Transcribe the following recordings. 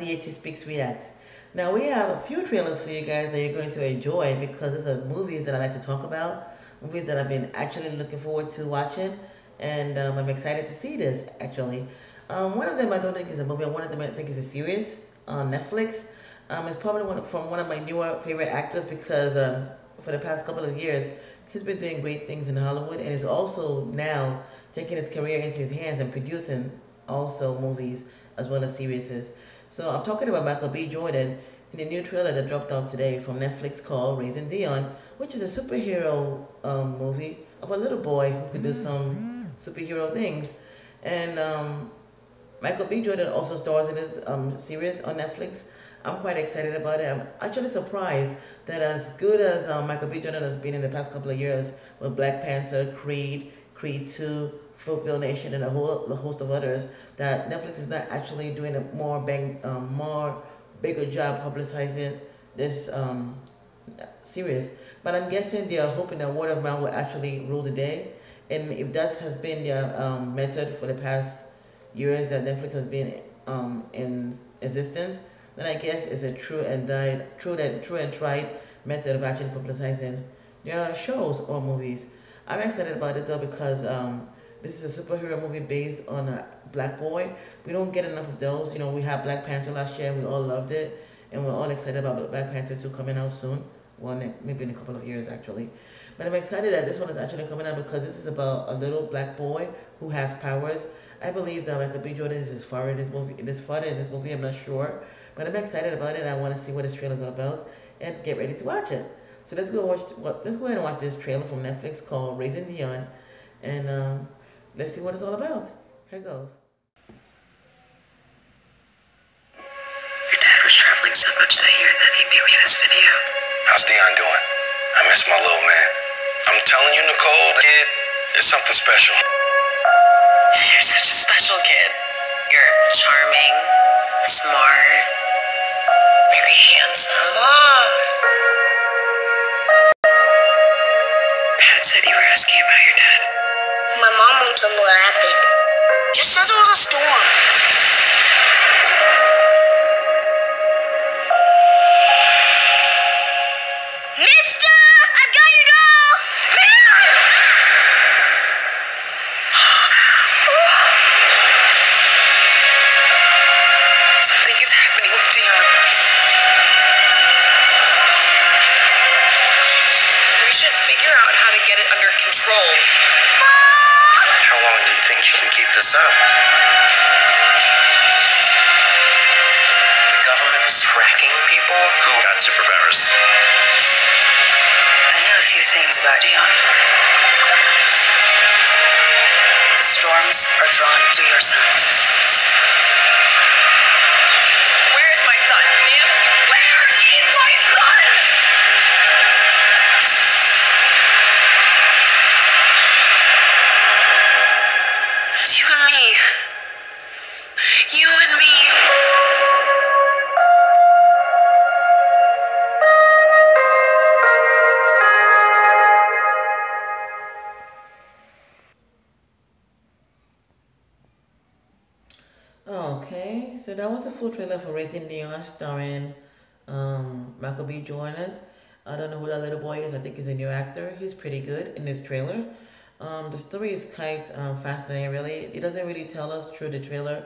Yetty Speaks React. Now we have a few trailers for you guys that you're going to enjoy because these are movies that I like to talk about, movies that I've been actually looking forward to watching, and um, I'm excited to see this actually. Um, one of them I don't think is a movie. One of them I think is a series on Netflix. Um, it's probably one from one of my newer favorite actors because um, for the past couple of years he's been doing great things in Hollywood and is also now taking his career into his hands and producing also movies as well as series. So I'm talking about Michael B. Jordan in the new trailer that dropped out today from Netflix called Raising Dion, which is a superhero um, movie of a little boy who can do some superhero things. And um, Michael B. Jordan also stars in this um, series on Netflix. I'm quite excited about it. I'm actually surprised that as good as um, Michael B. Jordan has been in the past couple of years with Black Panther, Creed, Creed 2, Fruitvale Station, and a whole a host of others, that Netflix is not actually doing a more bang, um, more bigger job publicizing this um, series. But I'm guessing they are hoping that word of mouth will actually rule the day. And if that has been their um, method for the past years that Netflix has been um, in existence, then I guess it's a true and died, true and true and tried method of actually publicizing their shows or movies. I'm excited about it though because um, this is a superhero movie based on a black boy. We don't get enough of those. You know, we had Black Panther last year. And we all loved it. And we're all excited about Black Panther 2 coming out soon. Well, maybe in a couple of years, actually. But I'm excited that this one is actually coming out because this is about a little black boy who has powers. I believe that Michael B. Jordan is father in this movie. This father in this movie, I'm not sure, but I'm excited about it. I want to see what this trailer is all about and get ready to watch it. So let's go watch. Let's go ahead and watch this trailer from Netflix called Raising Dion, and um, Let's see what it's all about. Here goes. Your dad was traveling so much that year that he made me this video. How's Dion doing? I miss my little man. I'm telling you, Nicole, the kid is something special. You're such a special kid. You're charming, smart, very handsome. Mom! Pat said you were asking about your dad. My mom won't tell me what happened. Just says it was a storm. Mister! I got your doll! Something is happening with Dion. We should figure out how to get it under control. Think you can keep this up? The government is tracking people Who got superpowers? I know a few things about Dion. The storms are drawn to your son. Okay, so that was a full trailer for Raising Dion starring um, Michael B. Jordan. I don't know who that little boy is. I think he's a new actor. He's pretty good in this trailer. Um, the story is quite um, fascinating, really. It doesn't really tell us through the trailer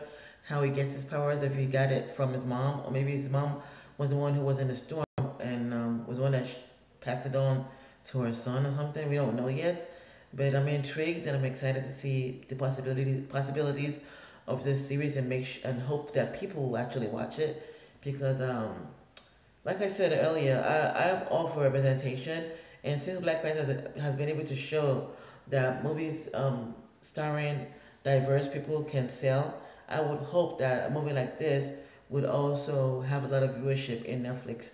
how he gets his powers, if he got it from his mom, or maybe his mom was the one who was in the storm and um, was the one that passed it on to her son or something. We don't know yet, but I'm intrigued and I'm excited to see the possibilities possibilities of this series and make sh- and hope that people will actually watch it because um, like I said earlier, I, I'm all for representation. And since Black Panther has, has been able to show that movies um, starring diverse people can sell, I would hope that a movie like this would also have a lot of viewership in Netflix.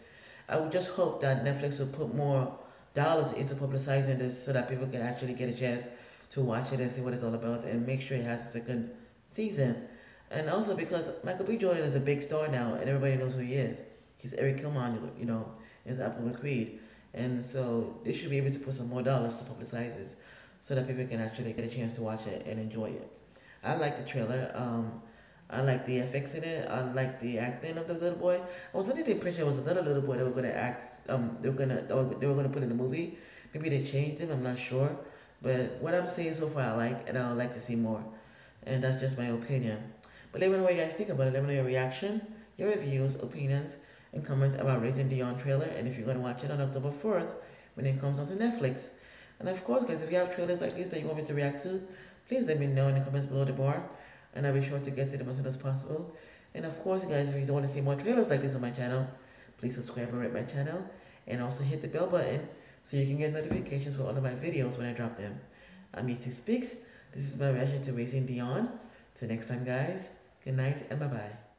I would just hope that Netflix will put more dollars into publicizing this so that people can actually get a chance to watch it and see what it's all about and make sure it has a second season. And also because Michael B. Jordan is a big star now and everybody knows who he is. He's Eric Killmonger, you know, is Apollo Creed. And so they should be able to put some more dollars to publicize this so that people can actually get a chance to watch it and enjoy it. I like the trailer. Um, I like the effects in it. I like the acting of the little boy. I was under the impression it was another little boy that were gonna act. Um, they were gonna they were gonna put in the movie. Maybe they changed him. I'm not sure. But what I'm seeing so far, I like, and I would like to see more. And that's just my opinion. But let me know what you guys think about it. Let me know your reaction, your reviews, opinions, and comments about Raising Dion trailer. And if you're gonna watch it on October 4th when it comes onto Netflix. And of course, guys, if you have trailers like this that you want me to react to, please let me know in the comments below the bar and I'll be sure to get to them as soon as possible. And of course, guys, if you want to see more trailers like this on my channel, please subscribe and rate my channel, and also hit the bell button so you can get notifications for all of my videos when I drop them. I'm Yetty Speaks. This is my reaction to Raising Dion. Till next time, guys. Good night and bye-bye.